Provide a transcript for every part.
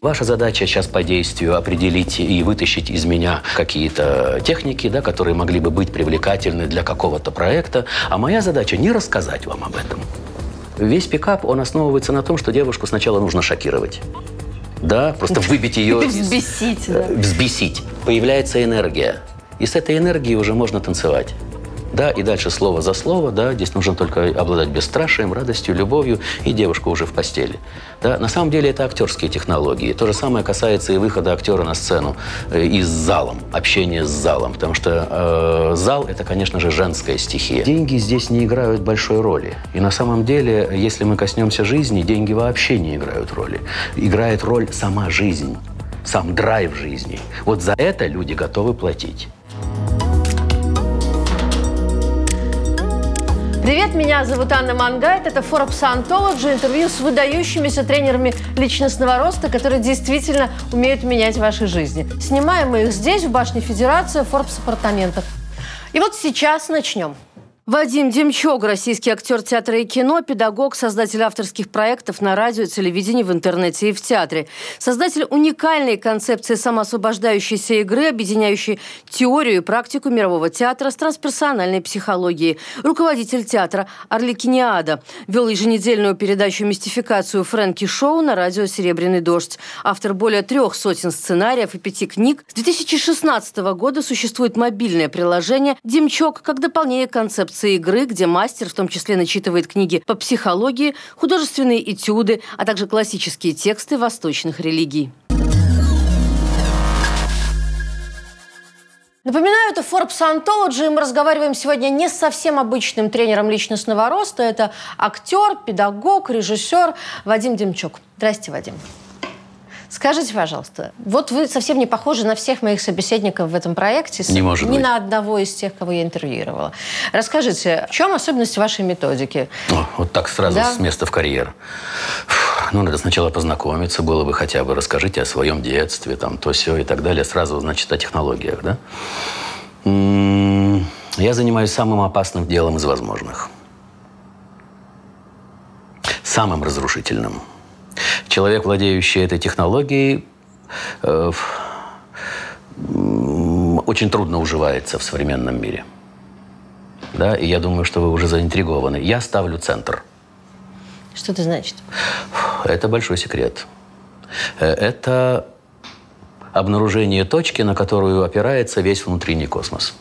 Ваша задача сейчас по действию определить и вытащить из меня какие-то техники, да, которые могли бы быть привлекательны для какого-то проекта. А моя задача не рассказать вам об этом. Весь пикап, он основывается на том, что девушку сначала нужно шокировать. Да, просто выбить ее... Взбесить, да. Взбесить. Появляется энергия. И с этой энергией уже можно танцевать. Да, и дальше слово за слово, да, здесь нужно только обладать бесстрашием, радостью, любовью, и девушка уже в постели. Да, на самом деле это актерские технологии. То же самое касается и выхода актера на сцену э, и с залом, общения с залом, потому что э, зал – это, конечно же, женская стихия. Деньги здесь не играют большой роли. И на самом деле, если мы коснемся жизни, деньги вообще не играют роли. Играет роль сама жизнь, сам драйв жизни. Вот за это люди готовы платить. Привет, меня зовут Анна Мангайт. Это Forbes Anthology, интервью с выдающимися тренерами личностного роста, которые действительно умеют менять ваши жизни. Снимаем мы их здесь, в башне Федерации, в Forbes апартаментах. И вот сейчас начнем. Вадим Демчук, российский актер театра и кино, педагог, создатель авторских проектов на радио, телевидении, в интернете и в театре. Создатель уникальной концепции самоосвобождающейся игры, объединяющей теорию и практику мирового театра с трансперсональной психологией. Руководитель театра Орликиниада. Вел еженедельную передачу «Мистификацию Фрэнки Шоу» на радио «Серебряный дождь». Автор более трех сотен сценариев и пяти книг. С 2016 года существует мобильное приложение «Демчок» как дополнение концепции концепции игры, где мастер в том числе начитывает книги по психологии, художественные этюды, а также классические тексты восточных религий. Напоминаю, это Forbes Anthology. Мы разговариваем сегодня не с совсем обычным тренером личностного роста. Это актер, педагог, режиссер Вадим Демчук. Здрасте, Вадим. Скажите, пожалуйста, вот вы совсем не похожи на всех моих собеседников в этом проекте. Не может Ни быть. на одного из тех, кого я интервьюировала. Расскажите, в чем особенность вашей методики? О, вот так сразу Да. с места в карьер. Фух, Ну, надо сначала познакомиться было бы хотя бы. Расскажите о своем детстве, там, то все и так далее. Сразу, значит, о технологиях, да? Я занимаюсь самым опасным делом из возможных. Самым разрушительным. Человек, владеющий этой технологией, э, очень трудно уживается в современном мире. Да, и я думаю, что вы уже заинтригованы. Я ставлю центр. Что это значит? Это большой секрет. Э, Это обнаружение точки, на которую опирается весь внутренний космос.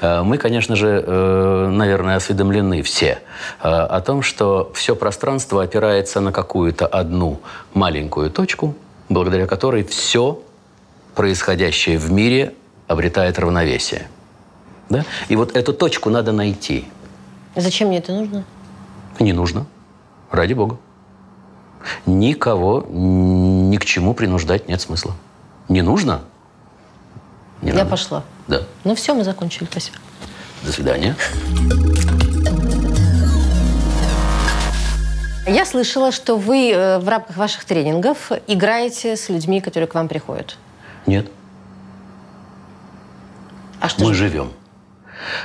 Э, Мы, конечно же, э, наверное, осведомлены все э, о том, что все пространство опирается на какую-то одну маленькую точку, благодаря которой все происходящее в мире обретает равновесие. Да? И вот эту точку надо найти. Зачем мне это нужно? Не нужно. Ради бога. Никого ни к чему принуждать нет смысла. Не нужно? Не я надо. пошла. Да. Ну все, мы закончили. Спасибо. До свидания. Я слышала, что вы э, в рамках ваших тренингов играете с людьми, которые к вам приходят. Нет. А что Мы же? живем.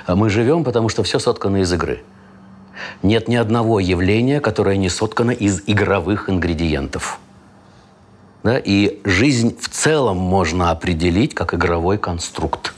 А Мы живем, потому что все соткано из игры. Нет ни одного явления, которое не соткано из игровых ингредиентов. Да? И жизнь в целом можно определить как игровой конструкт.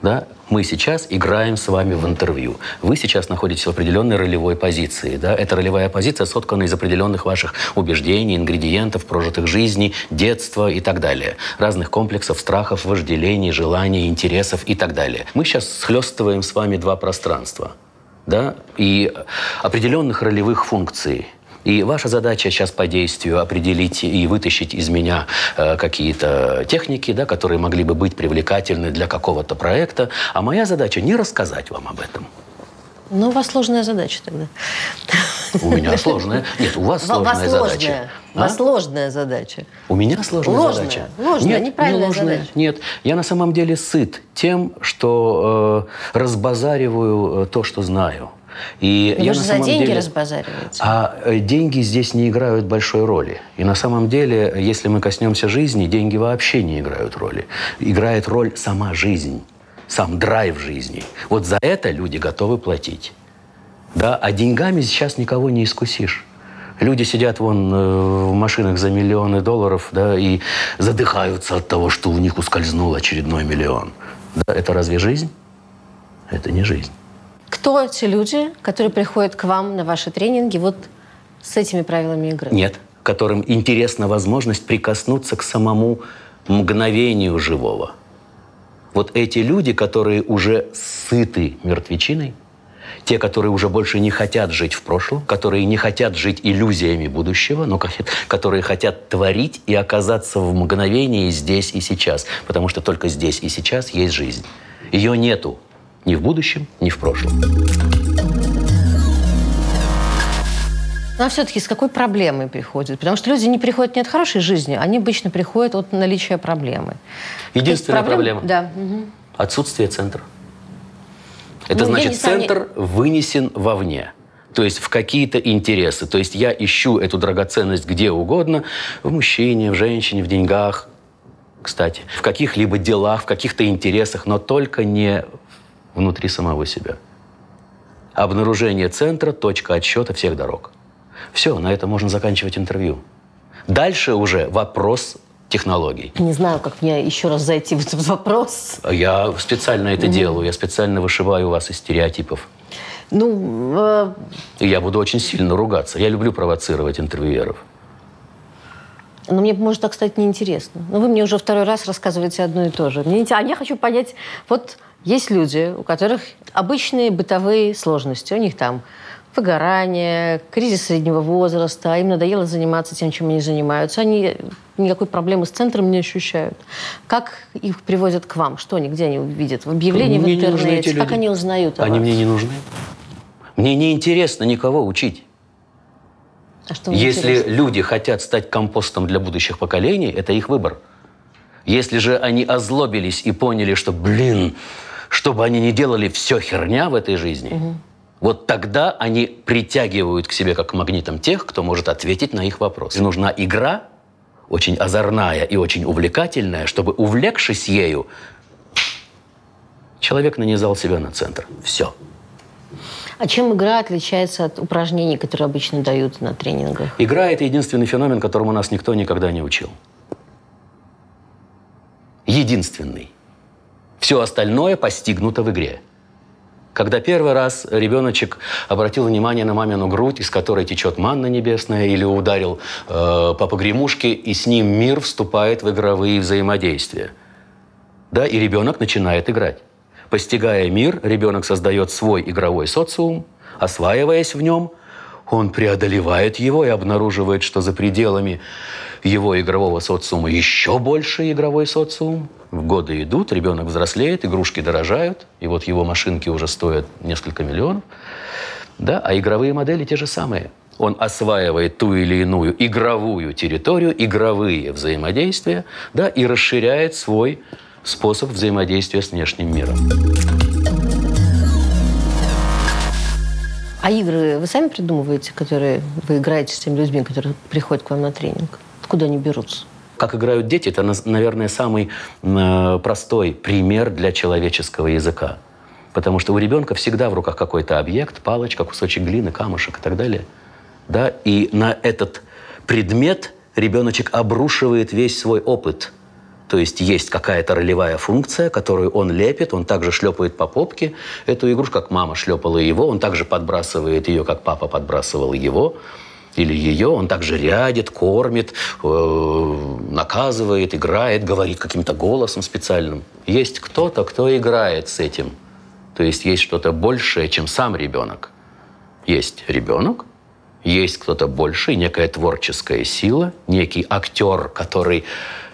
Да? Мы сейчас играем с вами в интервью. Вы сейчас находитесь в определенной ролевой позиции. Да? Эта ролевая позиция соткана из определенных ваших убеждений, ингредиентов, прожитых жизней, детства и так далее. Разных комплексов, страхов, вожделений, желаний, интересов и так далее. Мы сейчас схлестываем с вами два пространства. Да? И определенных ролевых функций. И ваша задача сейчас по действию определить и вытащить из меня э, какие-то техники, да, которые могли бы быть привлекательны для какого-то проекта. А моя задача не рассказать вам об этом. Ну, у вас сложная задача тогда. У меня сложная. Нет, у вас сложная вас задача. сложная. А? У вас сложная задача. У меня сложная Ложная, задача. ложная, Нет, неправильная не ложная. задача. Нет, я на самом деле сыт тем, что э, разбазариваю э, то, что знаю. И Но я вы же за деньги деле... разбазариваете. А э, деньги здесь не играют большой роли. И на самом деле, если мы коснемся жизни, деньги вообще не играют роли. Играет роль сама жизнь, сам драйв жизни. Вот за это люди готовы платить. Да? А деньгами сейчас никого не искусишь. Люди сидят вон э, в машинах за миллионы долларов да, и задыхаются от того, что у них ускользнул очередной миллион. Да, это разве жизнь? Это не жизнь. Кто те люди, которые приходят к вам на ваши тренинги вот с этими правилами игры? Нет, которым интересна возможность прикоснуться к самому мгновению живого. Вот эти люди, которые уже сыты мертвечиной, те, которые уже больше не хотят жить в прошлом, которые не хотят жить иллюзиями будущего, но которые хотят творить и оказаться в мгновении здесь и сейчас, потому что только здесь и сейчас есть жизнь. Ее нету ни в будущем, ни в прошлом. Ну, а все-таки с какой проблемой приходят? Потому что люди не приходят не от хорошей жизни, они обычно приходят от наличия проблемы. Единственная проблема? Да. Угу. Отсутствие центра. Это ну, значит, центр не... вынесен вовне. То есть в какие-то интересы. То есть я ищу эту драгоценность где угодно, в мужчине, в женщине, в деньгах, кстати, в каких-либо делах, в каких-то интересах, но только не внутри самого себя. Обнаружение центра – точка отсчета всех дорог. Все, на этом можно заканчивать интервью. Дальше уже вопрос технологий. Не знаю, как мне еще раз зайти в этот вопрос. Я специально это mm. делаю. Я специально вышиваю вас из стереотипов. Ну, э... я буду очень сильно ругаться. Я люблю провоцировать интервьюеров. Но мне, может, так стать неинтересно. Но вы мне уже второй раз рассказываете одно и то же. Мне, а я хочу понять, вот есть люди, у которых обычные бытовые сложности. У них там выгорание, кризис среднего возраста, им надоело заниматься тем, чем они занимаются. Они никакой проблемы с центром не ощущают. Как их привозят к вам? Что они, где они увидят? В объявлении мне в интернете? Как они узнают Они мне не нужны. Мне не интересно никого учить. А что Если интересно? люди хотят стать компостом для будущих поколений, это их выбор. Если же они озлобились и поняли, что, блин, что бы они ни делали, все херня в этой жизни, угу. вот тогда они притягивают к себе как магнитом тех, кто может ответить на их вопросы. Нужна игра, очень озорная и очень увлекательная, чтобы, увлекшись ею, человек нанизал себя на центр. Все. А чем игра отличается от упражнений, которые обычно дают на тренингах? Игра – это единственный феномен, которому нас никто никогда не учил. Единственный. Все остальное постигнуто в игре. Когда первый раз ребеночек обратил внимание на мамину грудь, из которой течет манна небесная, или ударил э, по погремушке, и с ним мир вступает в игровые взаимодействия. Да, и ребенок начинает играть. Постигая мир, ребенок создает свой игровой социум, осваиваясь в нем, он преодолевает его и обнаруживает, что за пределами его игрового социума еще больше игровой социум. В годы идут, ребенок взрослеет, игрушки дорожают, и вот его машинки уже стоят несколько миллионов. Да? А игровые модели те же самые. Он осваивает ту или иную игровую территорию, игровые взаимодействия, да, и расширяет свой способ взаимодействия с внешним миром. А игры вы сами придумываете, которые вы играете с теми людьми, которые приходят к вам на тренинг? Откуда они берутся? Как играют дети, это, наверное, самый э, простой пример для человеческого языка. Потому что у ребенка всегда в руках какой-то объект, палочка, кусочек глины, камушек и так далее. Да? И на этот предмет ребеночек обрушивает весь свой опыт. То есть есть какая-то ролевая функция, которую он лепит, он также шлепает по попке эту игрушку, как мама шлепала его, он также подбрасывает ее, как папа подбрасывал его или ее, он также рядит, кормит, э, наказывает, играет, говорит каким-то голосом специальным. Есть кто-то, кто играет с этим. То есть есть что-то большее, чем сам ребенок. Есть ребенок, есть кто-то больший, некая творческая сила, некий актер, который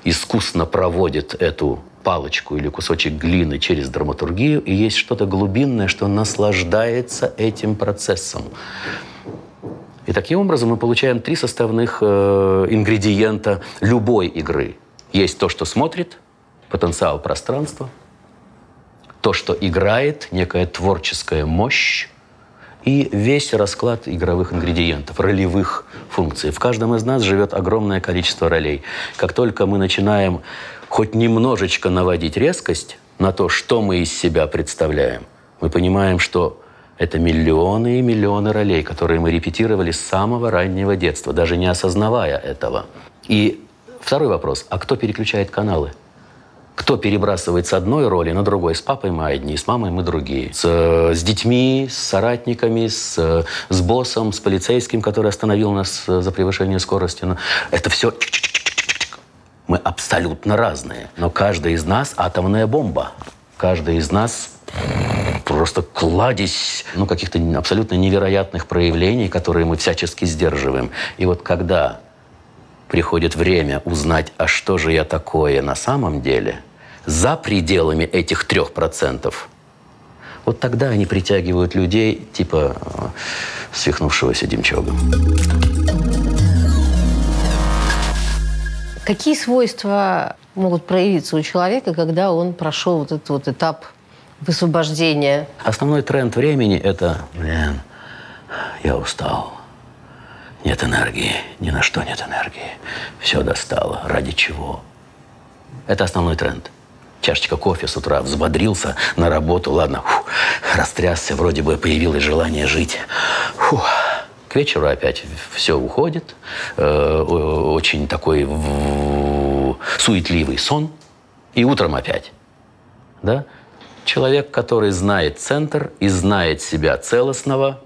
искусно проводит эту палочку или кусочек глины через драматургию, и есть что-то глубинное, что наслаждается этим процессом. И таким образом мы получаем три составных э, ингредиента любой игры. Есть то, что смотрит, потенциал пространства, то, что играет, некая творческая мощь, и весь расклад игровых ингредиентов, ролевых функций. В каждом из нас живет огромное количество ролей. Как только мы начинаем хоть немножечко наводить резкость на то, что мы из себя представляем, мы понимаем, что Это миллионы и миллионы ролей, которые мы репетировали с самого раннего детства, даже не осознавая этого. И второй вопрос. А кто переключает каналы? Кто перебрасывает с одной роли на другой? С папой мы одни, с мамой мы другие. С, с детьми, с соратниками, с, с боссом, с полицейским, который остановил нас за превышение скорости. Это все мы абсолютно разные. Но каждый из нас атомная бомба. Каждый из нас просто кладезь ну, каких-то абсолютно невероятных проявлений, которые мы всячески сдерживаем. И вот когда приходит время узнать, а что же я такое на самом деле, за пределами этих трех процентов, вот тогда они притягивают людей типа э, свихнувшегося Демчога. Какие свойства могут проявиться у человека, когда он прошел вот этот вот этап высвобождения? Основной тренд времени – это, блин, я устал. Нет энергии, ни на что нет энергии. Все достало. Ради чего? Это основной тренд. Чашечка кофе с утра, взбодрился на работу. Ладно, фу, растрясся, вроде бы появилось желание жить. Фу. К вечеру опять все уходит. Э, очень такой суетливый сон. И утром опять. Да? Человек, который знает центр и знает себя целостного,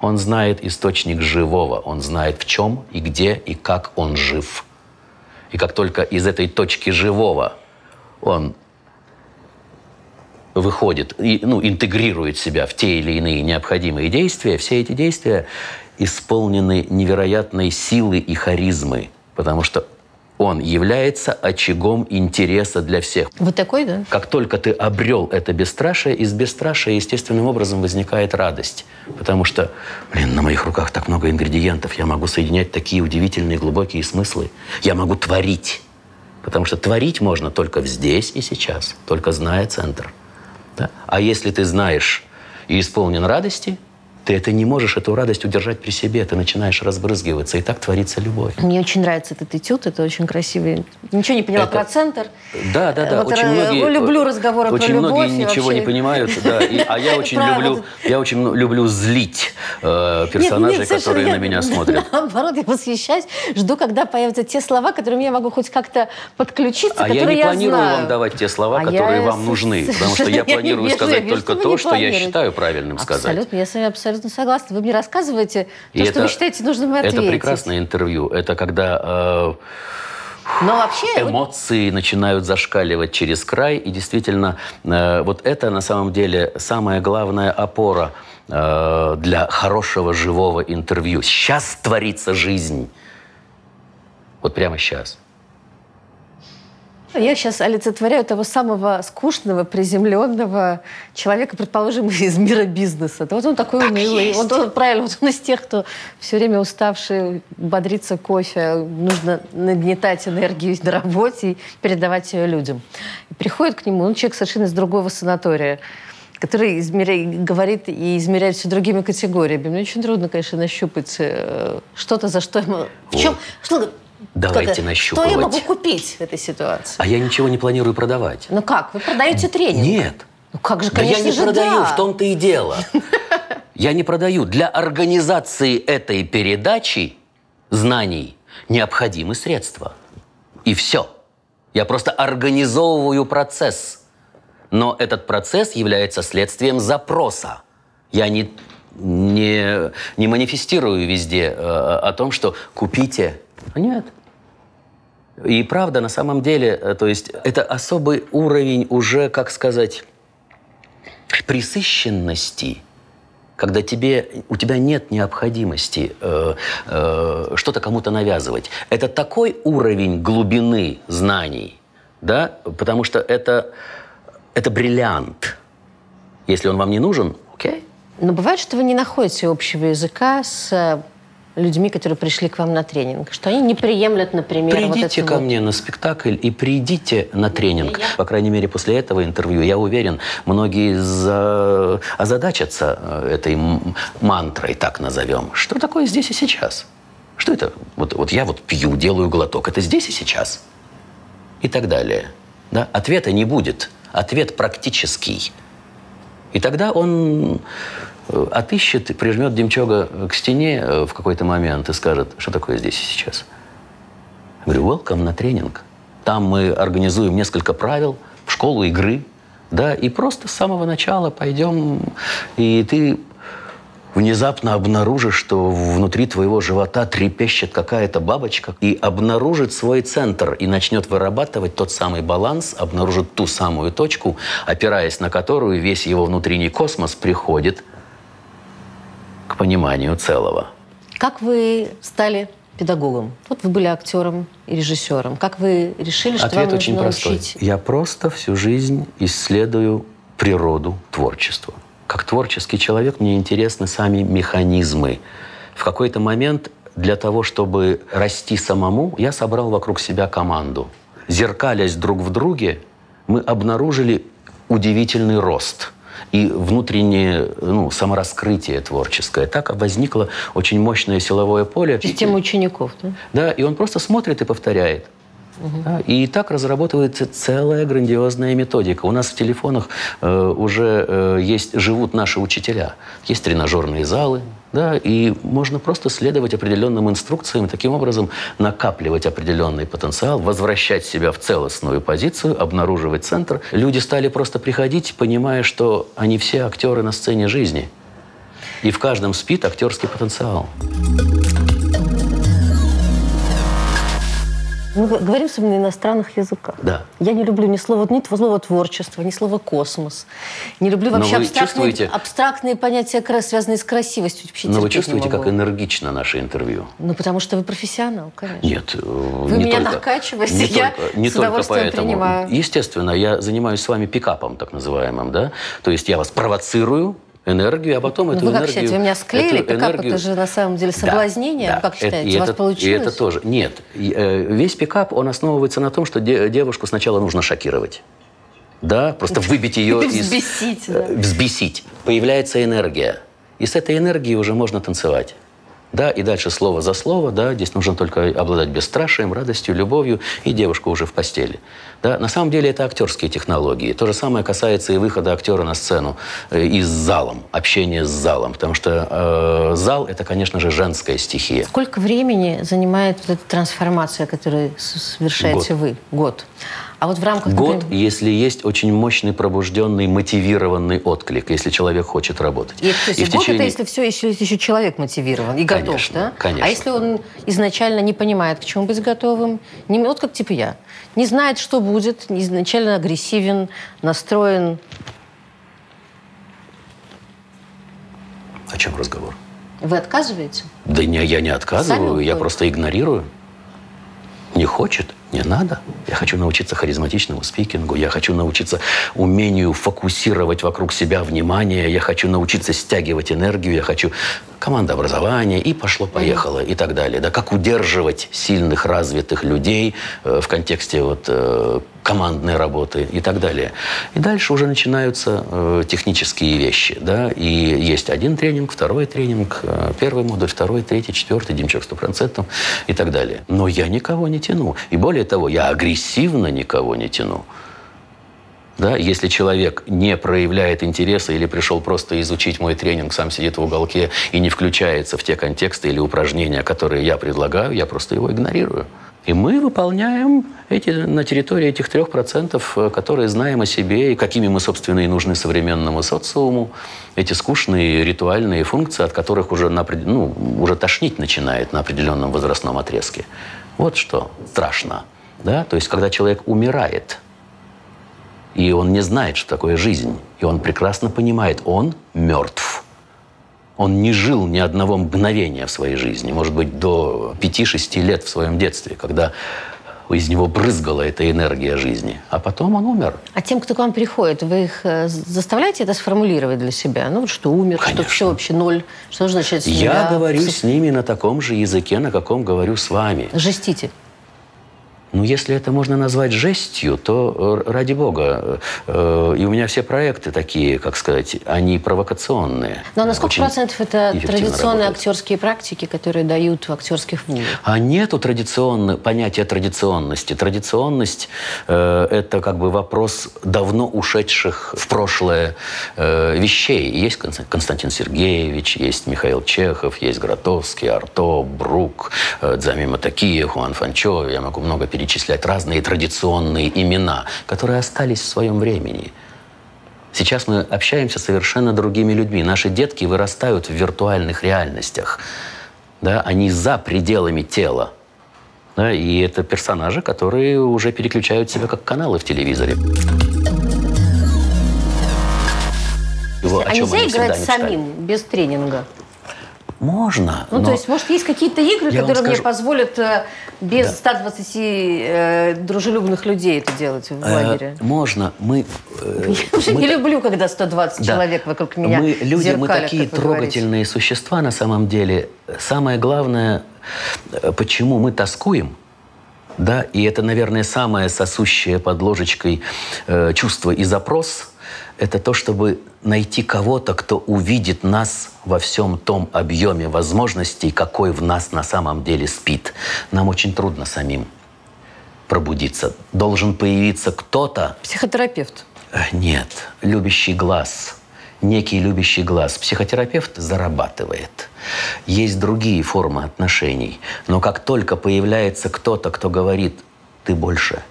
он знает источник живого, он знает в чем и где и как он жив. И как только из этой точки живого он выходит, и, ну, интегрирует себя в те или иные необходимые действия, все эти действия исполнены невероятной силы и харизмы, потому что он является очагом интереса для всех. Вот такой, да? Как только ты обрел это бесстрашие, из бесстрашия естественным образом возникает радость. Потому что, блин, на моих руках так много ингредиентов, я могу соединять такие удивительные глубокие смыслы. Я могу творить. Потому что творить можно только здесь и сейчас, только зная центр. Да? А если ты знаешь и исполнен радости – ты это не можешь, эту радость удержать при себе. Ты начинаешь разбрызгиваться, и так творится любовь. Мне очень нравится этот этюд, это очень красивый. Ничего не поняла это... про центр. Да, да, да. Вот очень многие, люблю разговоры очень про любовь. Очень многие ничего вообще... не понимают, да. И, а я очень люблю, я очень люблю злить э, персонажей, нет, нет, которые на меня смотрят. Наоборот, я восхищаюсь, жду, когда появятся те слова, которыми я могу хоть как-то подключиться, а которые я не планирую вам давать те слова, а которые вам нужны, потому что я планирую сказать только то, что я считаю правильным сказать. Абсолютно, я с вами абсолютно абсолютно согласна. Вы мне рассказываете то, и что это, вы считаете нужным ответить. Это прекрасное интервью. Это когда... Э, но вообще эмоции начинают зашкаливать через край, и действительно, э, вот это на самом деле самая главная опора э, для хорошего живого интервью. Сейчас творится жизнь. Вот прямо сейчас. Я сейчас олицетворяю того самого скучного, приземленного человека, предположим, из мира бизнеса. Да вот он такой так унылый. Он, он, правильно, вот он из тех, кто все время уставший, бодрится кофе, нужно нагнетать энергию на работе и передавать ее людям. И приходит к нему, он человек совершенно из другого санатория который измеряет, говорит и измеряет все другими категориями. Мне очень трудно, конечно, нащупать э, что-то, за что ему... В чем... Что, Давайте нащупывать. Что я могу купить в этой ситуации? А я ничего не планирую продавать. Ну как? Вы продаете тренинг? Нет. Ну как же, конечно да я не же, продаю, да. в том-то и дело. Я не продаю. Для организации этой передачи знаний необходимы средства. И все. Я просто организовываю процесс. Но этот процесс является следствием запроса. Я не, не, не манифестирую везде э, о том, что купите нет. И правда, на самом деле, э, то есть это особый уровень уже, как сказать, присыщенности, когда тебе, у тебя нет необходимости э, э, что-то кому-то навязывать. Это такой уровень глубины знаний, да, потому что это, это бриллиант. Если он вам не нужен, окей. Но бывает, что вы не находите общего языка с людьми, которые пришли к вам на тренинг? Что они не приемлят, например, Придите вот ко вот... мне на спектакль и придите на тренинг. Я... По крайней мере, после этого интервью, я уверен, многие за... озадачатся э, этой мантрой, так назовем. Что такое здесь и сейчас? Что это? Вот, вот я вот пью, делаю глоток. Это здесь и сейчас? И так далее. Да? Ответа не будет. Ответ практический. И тогда он отыщет, прижмет Демчога к стене э, в какой-то момент и скажет, что такое здесь и сейчас. Я говорю, welcome на тренинг. Там мы организуем несколько правил в школу игры, да, и просто с самого начала пойдем, и ты внезапно обнаружишь, что внутри твоего живота трепещет какая-то бабочка и обнаружит свой центр и начнет вырабатывать тот самый баланс, обнаружит ту самую точку, опираясь на которую весь его внутренний космос приходит к пониманию целого. Как вы стали педагогом? Вот вы были актером и режиссером. Как вы решили, что Ответ вам очень нужно простой. учить? Я просто всю жизнь исследую природу творчества. Как творческий человек мне интересны сами механизмы. В какой-то момент для того, чтобы расти самому, я собрал вокруг себя команду. Зеркалясь друг в друге, мы обнаружили удивительный рост и внутреннее ну, самораскрытие творческое. Так возникло очень мощное силовое поле. Система учеников, да? Да, и он просто смотрит и повторяет. Да, и так разрабатывается целая грандиозная методика. У нас в телефонах э, уже э, есть, живут наши учителя. Есть тренажерные залы, да, и можно просто следовать определенным инструкциям, таким образом накапливать определенный потенциал, возвращать себя в целостную позицию, обнаруживать центр. Люди стали просто приходить, понимая, что они все актеры на сцене жизни. И в каждом спит актерский потенциал. Мы говорим с вами на иностранных языках. Да. Я не люблю ни слова, ни слова творчество, ни слова космос. Не люблю вообще абстрактные, чувствуете- абстрактные понятия, связанные с красивостью. Вообще Но вы чувствуете, как энергично наше интервью? Ну, потому что вы профессионал, конечно. Нет, э, Вы не меня только, накачиваете, не я только, не с удовольствием поэтому. принимаю. Естественно, я занимаюсь с вами пикапом, так называемым, да. То есть я вас провоцирую энергию, а потом Ну, эту вы как энергию. считаете, вы меня склеили? эту Пикап энергию- это же на самом деле Да, соблазнение. да. Вы как Это- считаете, и у вас это- получилось? И это тоже. Нет. Э, Весь пикап, он основывается на том, что де- девушку сначала нужно шокировать. Да, просто выбить ее из... Взбесить, да. э, Взбесить. Появляется энергия. И с этой энергией уже можно танцевать. Да, и дальше слово за слово, да, здесь нужно только обладать бесстрашием, радостью, любовью, и девушка уже в постели. Да, на самом деле это актерские технологии. То же самое касается и выхода актера на сцену э, и с залом, общения с залом, потому что э, зал – это, конечно же, женская стихия. Сколько времени занимает вот эта трансформация, которую совершаете Год. вы? Год. А вот в рамках... Год, например, если есть очень мощный, пробужденный, мотивированный отклик, если человек хочет работать. И, то есть И в год течение- это если все, если еще человек мотивирован и готов, Конечно, да? конечно. А если он изначально не понимает, к чему быть готовым, не, вот как типа я, не знает, что будет, изначально агрессивен, настроен, О чем разговор? вы отказываете? Да не, я не отказываю, Сами я просто игнорирую. Не хочет, не надо. Я хочу научиться харизматичному спикингу, я хочу научиться умению фокусировать вокруг себя внимание, я хочу научиться стягивать энергию, я хочу командообразование, и пошло-поехало, и так далее. Да, как удерживать сильных, развитых людей э, в контексте вот, э, командной работы и так далее. И дальше уже начинаются э, технические вещи. Да? И есть один тренинг, второй тренинг, э, первый модуль, второй, третий, четвертый, Демчок 100% и так далее. Но я никого не тяну. И более того, я агрессивно никого не тяну. Да, если человек не проявляет интереса или пришел просто изучить мой тренинг, сам сидит в уголке и не включается в те контексты или упражнения, которые я предлагаю, я просто его игнорирую. И мы выполняем эти, на территории этих трех процентов, э, которые знаем о себе и какими мы, собственно, и нужны современному социуму, эти скучные ритуальные функции, от которых уже, на, ну, уже тошнить начинает на определенном возрастном отрезке. Вот что страшно. Да? То есть, когда человек умирает, и он не знает, что такое жизнь. И он прекрасно понимает, он мертв. Он не жил ни одного мгновения в своей жизни. Может быть, до 5-6 лет в своем детстве, когда из него брызгала эта энергия жизни. А потом он умер. А тем, кто к вам приходит, вы их э, заставляете это сформулировать для себя? Ну, вот что умер, что Конечно. все вообще ноль, что с Я говорю с ними на таком же языке, на каком говорю с вами. Жестите. Ну, если это можно назвать жестью, то э, ради бога. Э, и у меня все проекты такие, как сказать, они провокационные. Но на сколько процентов это традиционные работают. актерские практики, которые дают в актерских вузах? А нету традиционного понятия традиционности. Традиционность э, это как бы вопрос давно ушедших в прошлое э, вещей. Есть Константин Сергеевич, есть Михаил Чехов, есть Гротовский, Арто, Брук, э, Дзамима Такия, Хуан Фанчо. Я могу много перечислять перечислять разные традиционные имена, которые остались в своем времени. Сейчас мы общаемся с совершенно другими людьми. Наши детки вырастают в виртуальных реальностях. Да? Они за пределами тела. Да? И это персонажи, которые уже переключают себя как каналы в телевизоре. Его, а нельзя играть самим, без тренинга? Можно. Ну, но... то есть, может, есть какие-то игры, Я которые мне позволят э, без да. 120 э, дружелюбных людей это делать в э, лагере? Э, можно. Мы, э, Я уже мы... не люблю, когда 120 да. человек вокруг меня Мы люди, зеркалят, мы такие трогательные говорите. существа на самом деле. Самое главное, э, почему мы тоскуем, да, и это, наверное, самое сосущее под ложечкой э, чувство и запрос – это то, чтобы найти кого-то, кто увидит нас во всем том объеме возможностей, какой в нас на самом деле спит. Нам очень трудно самим пробудиться. Должен появиться кто-то... Психотерапевт. Э, нет, любящий глаз. Некий любящий глаз. Психотерапевт зарабатывает. Есть другие формы отношений. Но как только появляется кто-то, кто говорит, ты больше –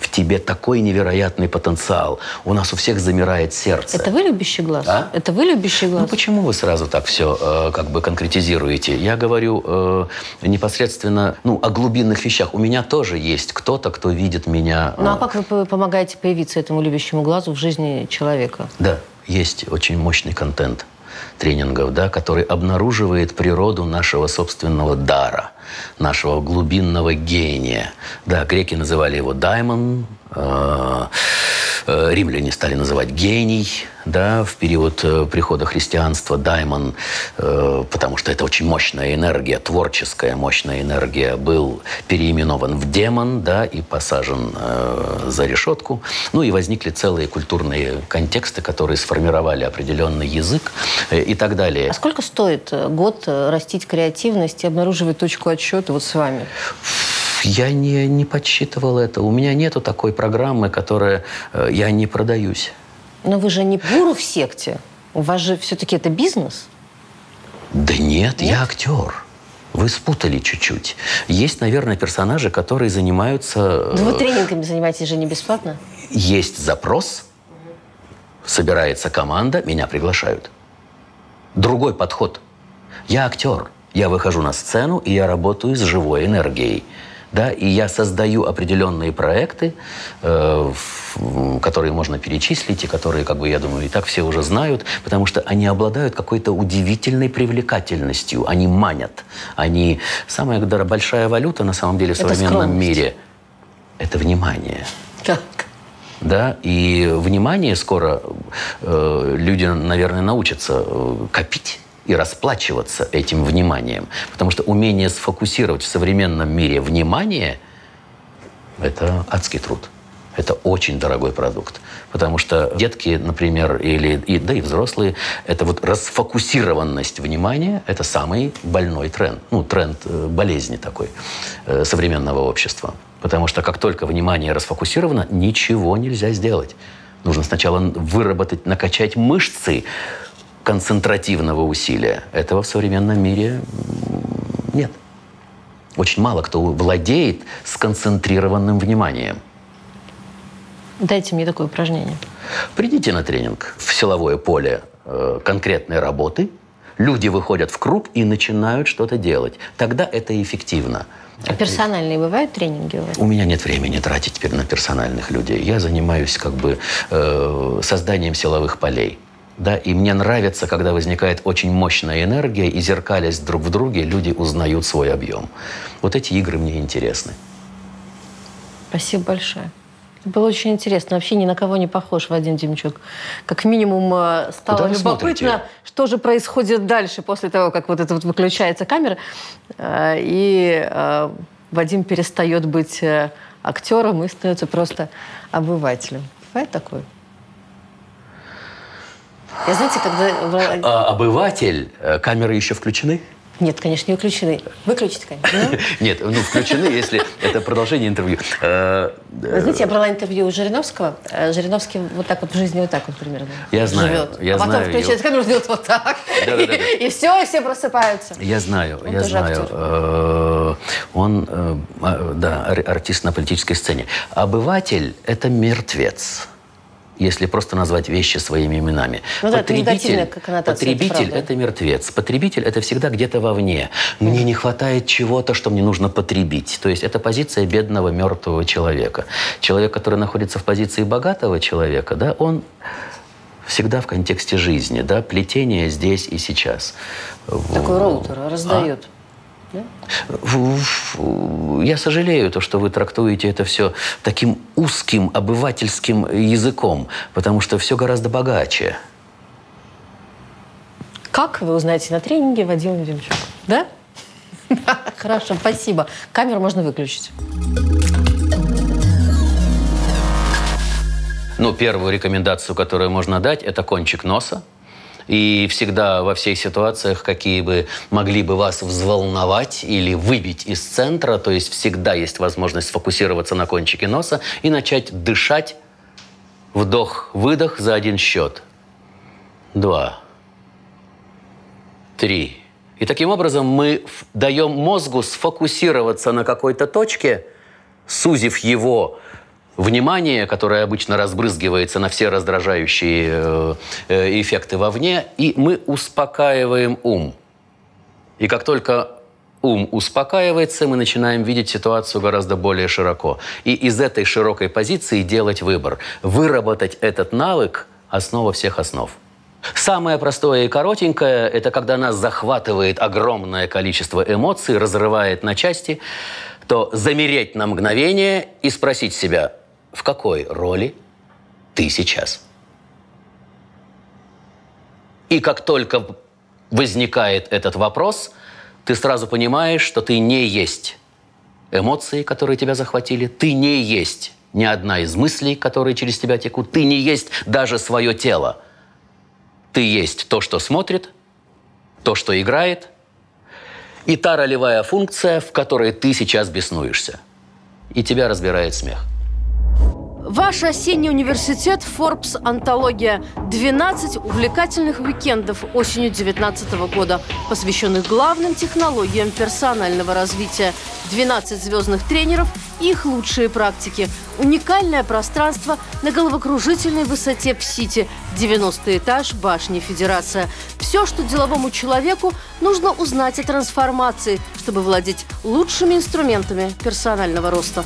в тебе такой невероятный потенциал. У нас у всех замирает сердце. Это вы любящий глаз? А? Это вы любящий глаз? Ну почему вы сразу так все э, как бы конкретизируете? Я говорю э, непосредственно ну, о глубинных вещах. У меня тоже есть кто-то, кто видит меня. Э... Ну а как вы помогаете появиться этому любящему глазу в жизни человека? Да, есть очень мощный контент тренингов, да, который обнаруживает природу нашего собственного дара, нашего глубинного гения. Да, греки называли его даймон, э, римляне стали называть гений, да, в период э, прихода христианства Даймон, э, потому что это очень мощная энергия, творческая мощная энергия, был переименован в демон, да, и посажен э, за решетку. Ну и возникли целые культурные контексты, которые сформировали определенный язык э, и так далее. А сколько стоит э, год э, растить креативность и обнаруживать точку отсчета вот с вами? Я не, не подсчитывал это. У меня нету такой программы, которая... Я не продаюсь. Но вы же не гуру в секте. У вас же все-таки это бизнес. Да нет, нет? я актер. Вы спутали чуть-чуть. Есть, наверное, персонажи, которые занимаются... Да вы тренингами занимаетесь же не бесплатно? Есть запрос, собирается команда, меня приглашают. Другой подход. Я актер. Я выхожу на сцену, и я работаю с живой энергией да, и я создаю определенные проекты, э, которые можно перечислить, и которые, как бы, я думаю, и так все уже знают, потому что они обладают какой-то удивительной привлекательностью, они манят, они... Самая большая валюта, на самом деле, в это современном скромность. мире – это внимание. Так. Да, и внимание скоро э, люди, наверное, научатся э, копить и расплачиваться этим вниманием. Потому что умение сфокусировать в современном мире внимание – это адский труд. Это очень дорогой продукт. Потому что детки, например, или, и, да и взрослые, это вот расфокусированность внимания – это самый больной тренд. Ну, тренд э, болезни такой э, современного общества. Потому что как только внимание расфокусировано, ничего нельзя сделать. Нужно сначала выработать, накачать мышцы, концентративного усилия. Этого в современном мире нет. Очень мало кто владеет сконцентрированным вниманием. Дайте мне такое упражнение. Придите на тренинг в силовое поле э, конкретной работы. Люди выходят в круг и начинают что-то делать. Тогда это эффективно. А персональные бывают тренинги у вас? У меня нет времени тратить теперь на персональных людей. Я занимаюсь как бы э, созданием силовых полей. Да, и мне нравится, когда возникает очень мощная энергия, и зеркалясь друг в друге, люди узнают свой объем. Вот эти игры мне интересны. Спасибо большое. Было очень интересно. Вообще ни на кого не похож Вадим Демчук. Как минимум э, стало Куда любопытно, что же происходит дальше после того, как вот это вот выключается камера, э, и э, Вадим перестает быть актером и становится просто обывателем. Бывает такое? Я, знаете, когда... А, обыватель, э, камеры еще включены? Нет, конечно, не выключены. Выключить, конечно. Нет, ну, включены, если это продолжение интервью. Э, Вы знаете, я брала интервью у Жириновского. Э, Жириновский вот так вот в жизни вот так вот примерно Я знаю, я а потом включает камеру, делает вот так. И все, и все просыпаются. Я знаю, я знаю. Э, он, а, да, артист на политической сцене. Обыватель – это мертвец если просто назвать вещи своими именами. Ну, потребитель, да, это потребитель это, это мертвец. Потребитель это всегда где-то вовне. Мне не хватает чего-то, что мне нужно потребить. То есть это позиция бедного мертвого человека. Человек, который находится в позиции богатого человека, да, он всегда в контексте жизни, да, плетение здесь и сейчас. Такой роутер раздает. А? Да? Я сожалею, то, что вы трактуете это все таким узким обывательским языком, потому что все гораздо богаче. Как вы узнаете на тренинге Вадим Демчук? Да? Хорошо, спасибо. Камеру можно выключить. Ну, первую рекомендацию, которую можно дать, это кончик носа. И всегда во всех ситуациях, какие бы могли бы вас взволновать или выбить из центра, то есть всегда есть возможность сфокусироваться на кончике носа и начать дышать вдох-выдох за один счет. Два. Три. И таким образом мы даем мозгу сфокусироваться на какой-то точке, сузив его внимание, которое обычно разбрызгивается на все раздражающие э, э, эффекты вовне, и мы успокаиваем ум. И как только ум успокаивается, мы начинаем видеть ситуацию гораздо более широко. И из этой широкой позиции делать выбор. Выработать этот навык – основа всех основ. Самое простое и коротенькое – это когда нас захватывает огромное количество эмоций, разрывает на части, то замереть на мгновение и спросить себя, в какой роли ты сейчас. И как только возникает этот вопрос, ты сразу понимаешь, что ты не есть эмоции, которые тебя захватили, ты не есть ни одна из мыслей, которые через тебя текут, ты не есть даже свое тело. Ты есть то, что смотрит, то, что играет, и та ролевая функция, в которой ты сейчас беснуешься. И тебя разбирает смех. Ваш осенний университет Forbes антология 12 увлекательных уикендов осенью 2019 года, посвященных главным технологиям персонального развития. 12 звездных тренеров и их лучшие практики. Уникальное пространство на головокружительной высоте в Сити, 90 этаж башни Федерация. Все, что деловому человеку нужно узнать о трансформации, чтобы владеть лучшими инструментами персонального роста.